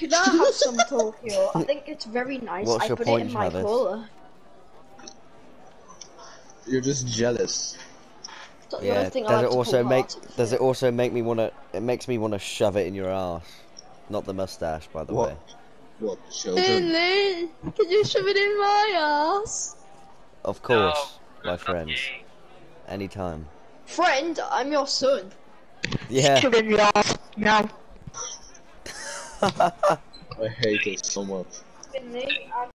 Can I have some Tokyo? I think it's very nice. What's I your put point, it in my Travis? colour. You're just jealous. It's not the Yeah. only thing I Does like it to also put make? hearts in. Does it also make me wanna? It makes me wanna shove it in your ass. Not the mustache, by the What? way. What, children? Lily, can you shove it in my ass? Of course, No, my that's not friends. Anytime. Friend, I'm your son. Yeah. Shove it in your ass. No. I hate it so much.